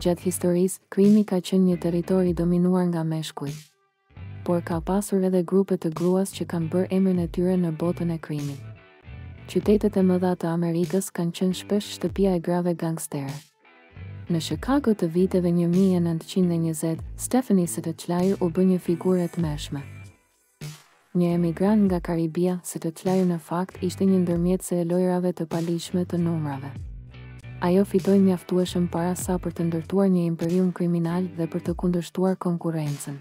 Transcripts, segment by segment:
Gjatë historisë, krimi ka qenë një territor i dominuar nga meshkujt. Por ka pasur edhe grupe të gruas që kanë bërë emrin e tyre në botën e krimit. Qytetet e mëdha të Amerikës kanë qenë shpesh shtëpia e grave gangstere. Në Chicago të viteve 1920, Stephanie St. Clair u bë një figurë e tmerrshme. Një emigrant nga Karibia, St. Clair në fakt ishte një ndërmjetëse e lojërave të paligjshme të numrave. Ajo fitoi mjaftueshëm para sa për të ndërtuar një imperium kriminal dhe për të kundërshtuar konkurrencën.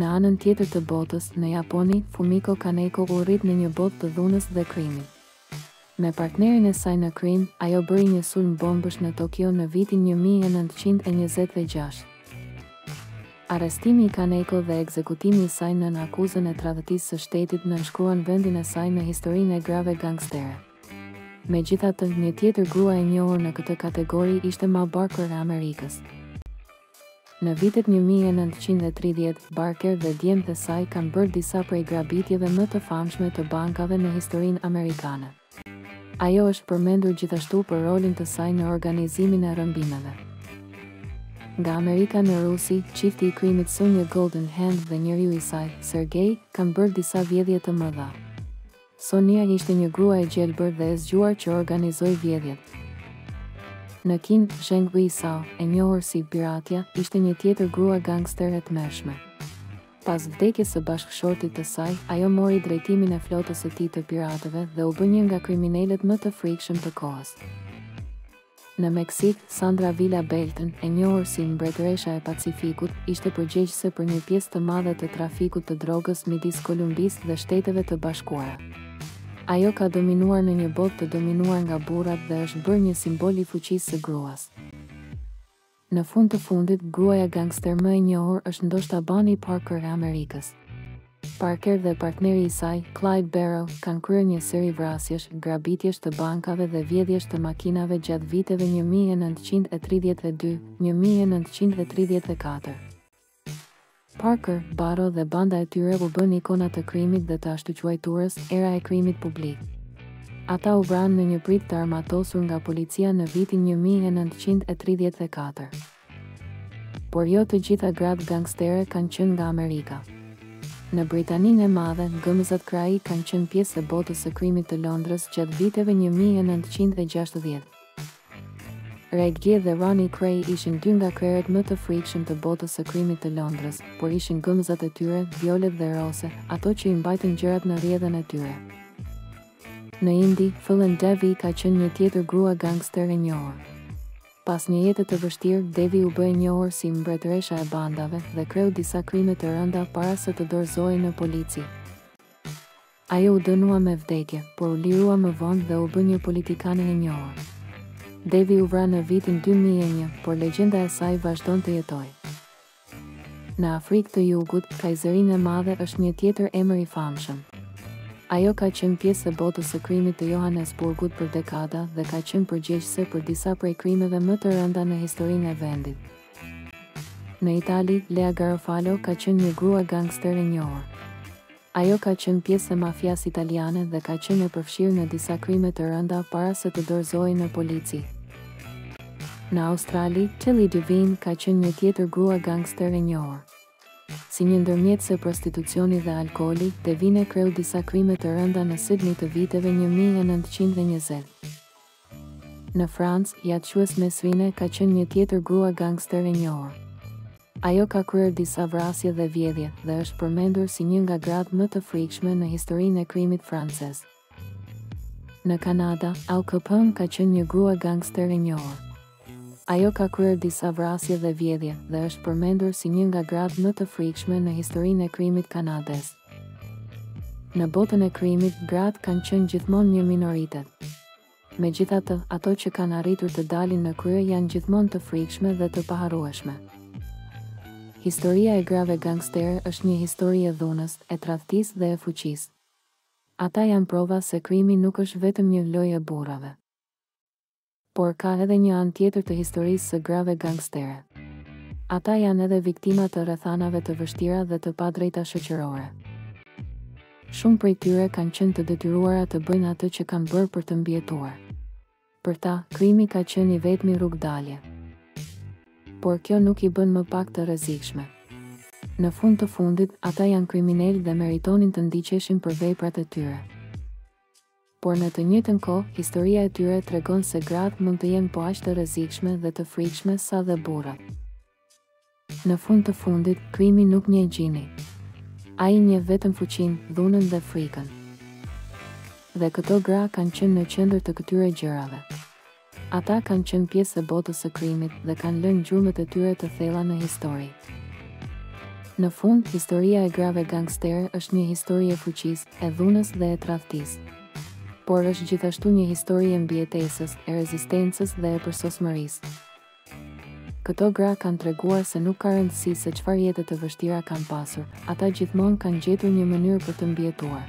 Në anën tjetër të botës, në Japoni, Fumiko Kaneko u rrit në një botë të dhunës dhe krimit. Me partnerin e saj në krim, ajo bëri një sulm bombësh në Tokio në vitin një mijë e nëntëqind e njëzet e gjashtë. Arrestimi i Kaneko dhe ekzekutimi i saj nën akuzën e tradhëtisë së shtetit nënshkruan vendin e saj në historinë e grave gangstere. Megjithatë, një tjetër grua e njohur në këtë kategori ishte Ma Barker e Amerikës. Në vitet një mijë e nëntëqind e tridhjetë, Barker dhe djemtë e saj kanë bërë disa prej grabitjeve më të famshme të bankave në historinë amerikane. Ajo është përmendur gjithashtu për rolin të saj në organizimin e rrëmbimeve. Nga Amerika në Rusi, çifti i krimit Sonja Goldenhand dhe njeriu i saj, Sergei, kanë bërë disa vjedhje të mëdha. Sonia ishte një grua e gjelbër dhe e zgjuar që organizoi vjedhjet. Në Kinë, Zheng Yi Sao, e njohur si Piratja, ishte një tjetër grua gangster e tmerrshme. Pas vdekjes së bashkëshortit të saj, ajo mori drejtimin e flotës së tij të piratëve dhe u bë një nga kriminelët më të frikshëm të kohës. Në Meksikë, Sandra Ávila Beltrán, e njohur si Mbretëresha e Pacifikut, ishte përgjegjëse për një pjesë të madhe të trafikut të drogës midis Kolumbisë dhe Shteteve të Bashkuara. Ajo ka dominuar në një botë të dominuar nga burrat dhe është bërë një simbol i fuqisë së gruas. Në fund të fundit, gruaja gangster më e njohur është ndoshta Bonnie Parker e Amerikës. Parker dhe partneri i saj, Clyde Barrow, kanë kryer një seri vrasjesh, grabitjesh të bankave dhe vjedhjesh të makinave gjatë viteve një mijë e nëntëqind e tridhjetë e dy, një mijë e nëntëqind e tridhjetë e katër. Parker, Barrow dhe banda e tyre u bënë ikona të krimit dhe të ashtuquajturës Era e Krimit Publik. Ata u vranë në një pritë të armatosur nga policia në vitin një mijë e nëntëqind e tridhjetë e katër. Por jo të gjitha gratë gangstere kanë qenë nga Amerika. Në Britaninë e Madhe, gëmëzat Kray kanë qenë pjesë e botës së krimit të Londrës gjatë viteve një mijë e nëntëqind e gjashtëdhjetë. Reggie dhe Ronnie Kray ishin dy nga krerët më të frikshëm të botës së krimit të Londrës, por ishin gëmëzat e tyre, Violet dhe Rose, ato që i mbajtën gjërat në rrjedhën e tyre. Në Indi, Phoolan Devi ka qenë një tjetër grua gangster e njohur. Pas një jete të vështirë, Devi u bë e njohur si mbretëresha e bandave dhe kreu disa krime të rënda para se të dorëzohej në polici. Ajo u dënua me vdekje, por u lirua më vonë dhe u bë një politikane e njohur. Devi u vra në vitin dy mijë e një, por legjenda e saj vazhdon të jetojë. Në Afrikë të Jugut, Kajzerina e Madhe është një tjetër emër i famshëm. Ajo ka qenë pjesë e botës së krimit të Johanesburgut për dekada dhe ka qenë përgjegjëse për disa prej krimeve më të rënda në historinë e vendit. Në Itali, Lea Garofalo ka qenë një grua gangster e njohur. Ajo ka qenë pjesë e mafias italiane dhe ka qenë e përfshirë në disa krime të rënda para se të dorëzohej në polici. Në Australi, Tilly Devine ka qenë një tjetër grua gangster e njohur. Si një ndërmjetëse prostitucioni dhe alkooli, Devine kreu disa krime të rënda në Sydney të viteve një mijë e nëntëqind e njëzet. Në Francë, Jacques Mesrine ka qenë një tjetër grua gangster e njohur. Ajo ka kryer disa vrasje dhe vjedhje dhe është përmendur si një nga gratë më të frikshme në historinë e krimit francez. Në Kanada, Al Capone ka qenë një grua gangster e njohur. Ajo ka kryer disa vrasje dhe vjedhje dhe është përmendur si një nga gratë më të frikshme në historinë e krimit kanadez. Në botën e krimit, gratë kanë qenë gjithmonë një minoritet. Megjithatë, ato që kanë arritur të dalin në krye janë gjithmonë të frikshme dhe të paharrueshme. Historia e grave gangstere është një histori e dhunës, e tradhtisë dhe e fuqisë. Ata janë prova se krimi nuk është vetëm një lojë e burrave. Por ka edhe një anë tjetër të historisë së grave gangstere. Ata janë edhe viktima të rrethanave të vështira dhe të padrejta shoqërore. Shumë prej tyre kanë qenë të detyruara të bëjnë atë që kanë bërë për të mbijetuar. Për ta, krimi ka qenë i vetmi rrugëdalje. Por kjo nuk i bën më pak të rrezikshme. Në fund të fundit, ata janë kriminelë dhe meritonin të ndiqeshin për veprat e tyre. Por në të njëjtën kohë, historia e tyre tregon se gratë mund të jenë po aq të rrezikshme dhe të frikshme sa dhe burrat. Në fund të fundit, krimi nuk njeh gjini. Ai njeh vetëm fuqinë, dhunën dhe frikën. Dhe këto gra kanë qenë në qendër të këtyre gjërave. Ata kanë qenë pjesë e botës së krimit dhe kanë lënë gjurmët e tyre të thella në histori. Në fund, historia e grave gangstere është një histori e fuqisë, e dhunës dhe e tradhtisë. Por është gjithashtu një histori e mbijetesës, e rezistencës dhe e përsosmërisë. Këto gra kanë treguar se nuk ka rëndësi se çfarë jete të vështira kanë pasur, ata gjithmonë kanë gjetur një mënyrë për të mbijetuar.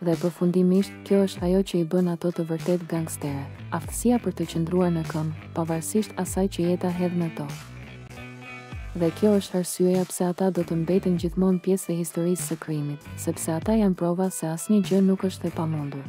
Dhe përfundimisht, kjo është ajo që i bën ato të vërtetë gangstere, aftësia për të qëndruar në këmbë, pavarësisht asaj që jeta hedh në to. Dhe kjo është arsyeja pse ata do të mbeten gjithmonë pjesë e historisë së krimit, sepse ata janë prova se asnjë gjë nuk është e pamundur.